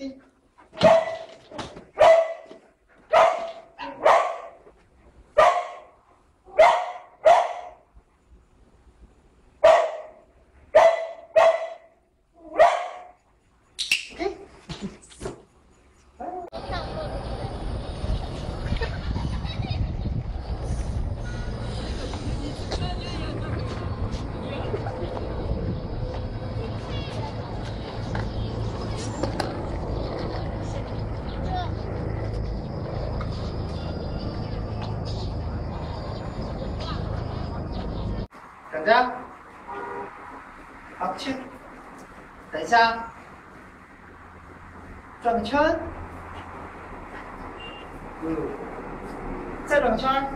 Sí. 等着，好去，等一下，转个圈，嗯，再转个圈，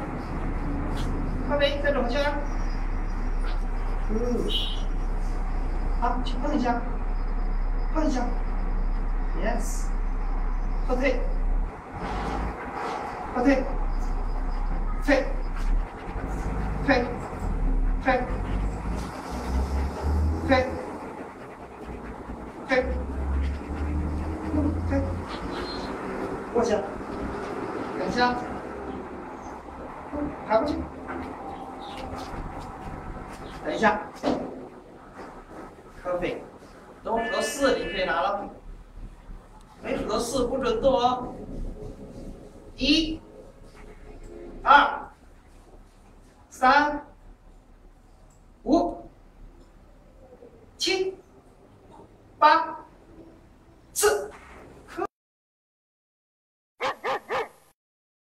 快呗，再转个圈，嗯，好，去碰一下，碰一下，yes，后退，后退，退，退。飞，飞，飞，飞，过去，等一下，爬过去，等一下，可以，都合适，你可以拿了，没合适不准动哦，一，二，三。Па!